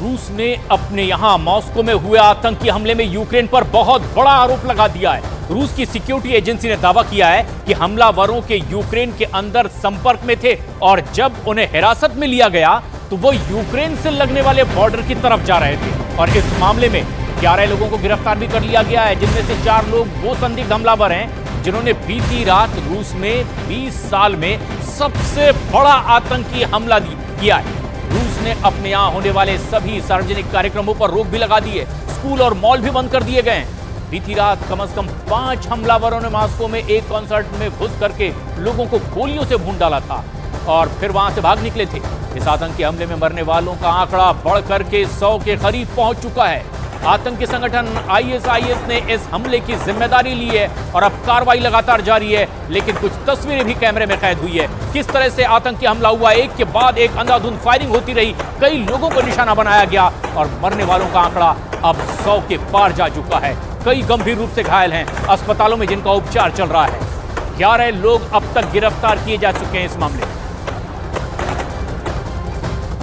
रूस ने अपने यहाँ मॉस्को में हुए आतंकी हमले में यूक्रेन पर बहुत बड़ा आरोप लगा दिया है। रूस की सिक्योरिटी एजेंसी ने दावा किया है कि हमलावरों के यूक्रेन के अंदर संपर्क में थे और जब उन्हें हिरासत में लिया गया तो वो यूक्रेन से लगने वाले बॉर्डर की तरफ़ जा रहे थे। और इस मामले में ग्यारह लोगों को गिरफ़्तार भी कर लिया गया है, जिनमें से चार लोग वो संदिग्ध हमलावर हैं, जिन्होंने बीती रात रूस में 20 साल में सबसे बड़ा आतंकी हमला किया है। ने अपने यहाँ होने वाले सभी सार्वजनिक कार्यक्रमों पर रोक भी लगा दी है। स्कूल और मॉल भी बंद कर दिए गए बीती रात कम अज कम पाँच हमलावरों ने मॉस्को में एक कॉन्सर्ट में घुस करके लोगों को गोलियों से भून डाला था और फिर वहाँ से भाग निकले थे। इस आतंकी हमले में मरने वालों का आंकड़ा बढ़ करके सौ के करीब पहुँच चुका है। आतंकी संगठन आईएसआईएस ने इस हमले की ज़िम्मेदारी ली है और अब कार्रवाई लगातार जारी है, लेकिन कुछ तस्वीरें भी कैमरे में कैद हुई है। किस तरह से आतंकी हमला हुआ, एक के बाद एक अंधाधुंध फायरिंग होती रही, कई लोगों को निशाना बनाया गया और मरने वालों का आंकड़ा अब सौ के पार जा चुका है। कई गंभीर रूप से घायल हैं, अस्पतालों में जिनका उपचार चल रहा है। ग्यारह लोग अब तक गिरफ़्तार किए जा चुके हैं इस मामले में।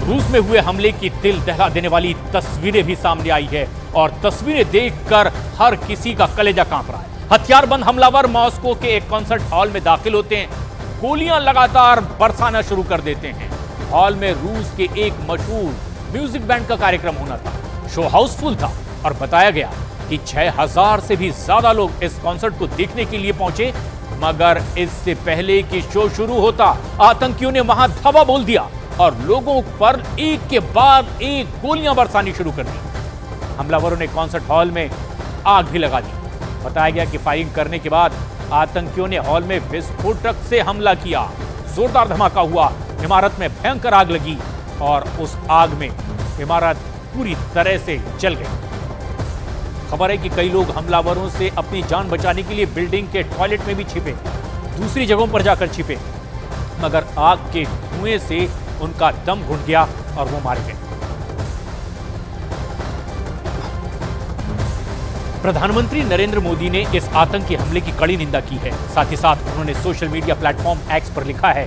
रूस में हुए हमले की दिल दहला देने वाली तस्वीरें भी सामने आई है। और तस्वीरें देखकर हर किसी का कलेजा काँप रहा है। हथियारबंद हमलावर मॉस्को के एक कॉन्सर्ट हॉल में दाखिल होते हैं। गोलियाँ लगातार बरसाना शुरू कर देते हैं। हॉल में रूस के एक मशहूर म्यूज़िक बैंड का कार्यक्रम होना था। शो हाउसफुल था और बताया गया कि 6000 से भी ज़्यादा लोग इस कॉन्सर्ट को देखने के लिए पहुँचे, मगर इससे पहले कि शो शुरू होता, आतंकियों ने वहाँ धवा बोल दिया और लोगों पर एक के बाद एक गोलियाँ बरसानी शुरू कर दी। हमलावरों ने कॉन्सर्ट हॉल में आग भी लगा दी। बताया गया कि फायरिंग करने के बाद आतंकियों ने हॉल में विस्फोटक से हमला किया। जोरदार धमाका हुआ। इमारत में भयंकर आग लगी और उस आग में इमारत पूरी तरह से जल गई। खबर है कि कई लोग हमलावरों से अपनी जान बचाने के लिए बिल्डिंग के टॉयलेट में भी छिपे, दूसरी जगहों पर जाकर छिपे। मगर आग के धुएँ से उनका दम घुट गया और वो मारे गए। प्रधानमंत्री नरेंद्र मोदी ने इस आतंकी हमले की कड़ी निंदा की है। साथ ही साथ उन्होंने सोशल मीडिया प्लेटफॉर्म एक्स पर लिखा है,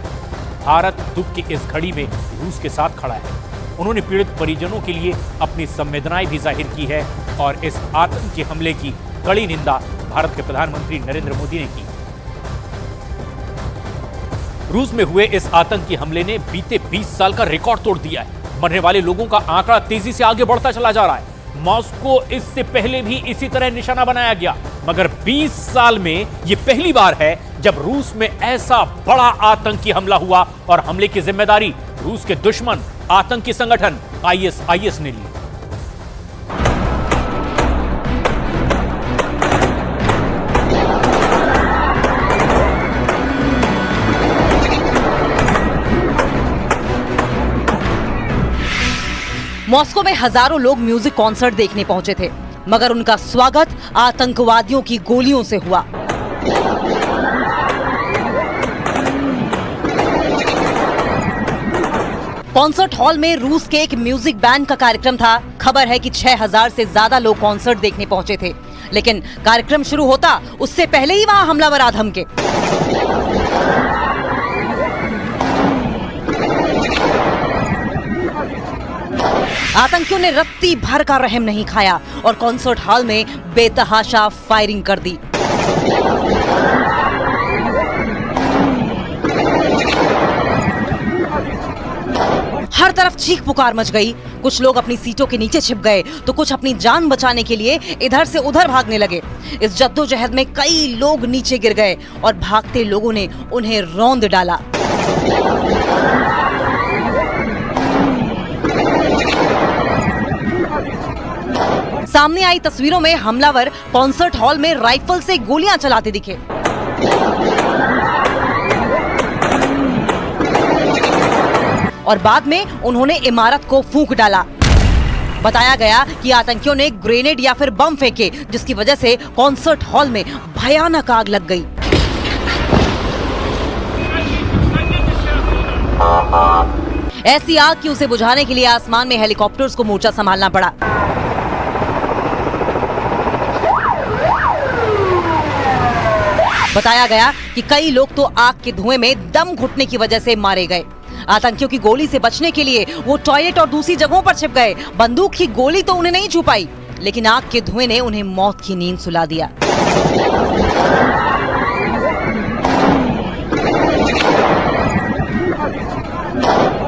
भारत दुख की इस घड़ी में रूस के साथ खड़ा है। उन्होंने पीड़ित परिजनों के लिए अपनी संवेदनाएँ भी ज़ाहिर की है और इस आतंकी हमले की कड़ी निंदा भारत के प्रधानमंत्री नरेंद्र मोदी ने की। रूस में हुए इस आतंकी हमले ने बीते 20 साल का रिकॉर्ड तोड़ दिया है। मरने वाले लोगों का आंकड़ा तेज़ी से आगे बढ़ता चला जा रहा है। मॉस्को इससे पहले भी इसी तरह निशाना बनाया गया। मगर 20 साल में यह पहली बार है जब रूस में ऐसा बड़ा आतंकी हमला हुआ और हमले की ज़िम्मेदारी रूस के दुश्मन, आतंकी संगठन आईएसआईएस ने ली। मॉस्को में हज़ारों लोग म्यूज़िक कॉन्सर्ट देखने पहुँचे थे, मगर उनका स्वागत आतंकवादियों की गोलियों से हुआ। कॉन्सर्ट हॉल में रूस के एक म्यूज़िक बैंड का कार्यक्रम था। खबर है कि 6000 से ज़्यादा लोग कॉन्सर्ट देखने पहुँचे थे, लेकिन कार्यक्रम शुरू होता, उससे पहले ही वहाँ हमलावर आधम के आतंकियों ने रत्ती भर का रहम नहीं खाया और कॉन्सर्ट हॉल में बेतहाशा फायरिंग कर दी। हर तरफ़ चीख पुकार मच गई। कुछ लोग अपनी सीटों के नीचे छिप गए तो कुछ अपनी जान बचाने के लिए इधर से उधर भागने लगे। इस जद्दोजहद में कई लोग नीचे गिर गए और भागते लोगों ने उन्हें रौंद डाला। सामने आई तस्वीरों में हमलावर कॉन्सर्ट हॉल में राइफल से गोलियाँ चलाते दिखे। और बाद में उन्होंने इमारत को फूंक डाला। बताया गया कि आतंकियों ने ग्रेनेड या फिर बम फेंके, जिसकी वजह से कॉन्सर्ट हॉल में भयानक आग लग गई। ऐसी आग की उसे बुझाने के लिए आसमान में हेलीकॉप्टर्स को मोर्चा संभालना पड़ा। बताया गया कि कई लोग तो आग के धुएँ में दम घुटने की वजह से मारे गए। आतंकियों की गोली से बचने के लिए वो टॉयलेट और दूसरी जगहों पर छिप गए। बंदूक की गोली तो उन्हें नहीं छुपाई लेकिन आग के धुएँ ने उन्हें मौत की नींद सुला दिया।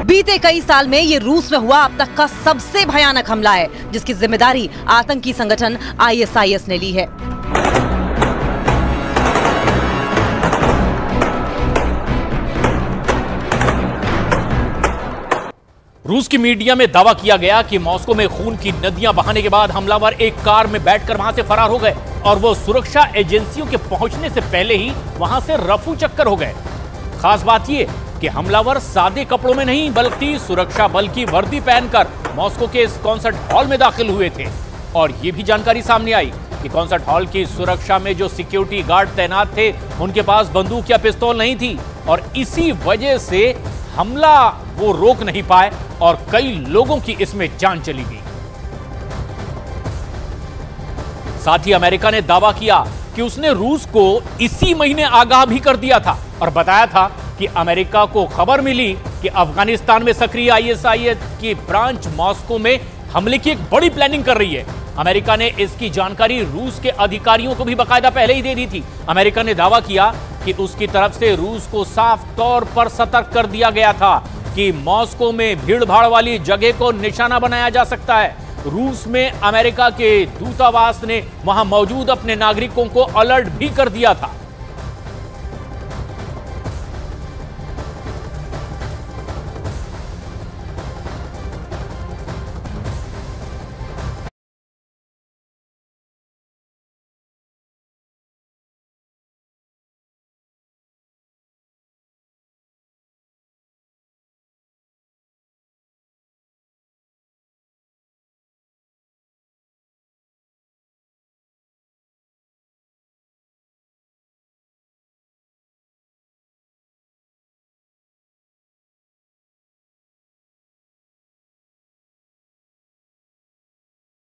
बीते कई साल में ये रूस में हुआ अब तक का सबसे भयानक हमला है, जिसकी ज़िम्मेदारी आतंकी संगठन आईएसआईएस ने ली है। रूस की मीडिया में दावा किया गया कि मॉस्को में खून की नदियाँ बहाने के बाद हमलावर एक कार में बैठकर वहाँ से फरार हो गए और वो सुरक्षा एजेंसियों के पहुँचने से पहले ही वहाँ से रफू चक्कर हो गए। खास बात यह कि हमलावर सादे कपड़ों में नहीं, बल्कि सुरक्षा बल की वर्दी पहनकर मॉस्को के इस कॉन्सर्ट हॉल में दाखिल हुए थे। और ये भी जानकारी सामने आई कि कॉन्सर्ट हॉल की सुरक्षा में जो सिक्योरिटी गार्ड तैनात थे, उनके पास बंदूक या पिस्तौल नहीं थी। और इसी वजह से हमला वो रोक नहीं पाए और कई लोगों की इसमें जान चली गई। साथ ही अमेरिका ने दावा किया कि उसने रूस को इसी महीने आगाह भी कर दिया था और बताया था कि अमेरिका को खबर मिली कि अफ़गानिस्तान में सक्रिय आईएसआईएस की ब्रांच मॉस्को में हमले की एक बड़ी प्लानिंग कर रही है। अमेरिका ने इसकी जानकारी रूस के अधिकारियों को भी बकायदा पहले ही दे दी थी। अमेरिका ने दावा किया कि उसकी तरफ़ से रूस को साफ़ तौर पर सतर्क कर दिया गया था कि मॉस्को में भीड़भाड़ वाली जगह को निशाना बनाया जा सकता है। रूस में अमेरिका के दूतावास ने वहाँ मौजूद अपने नागरिकों को अलर्ट भी कर दिया था।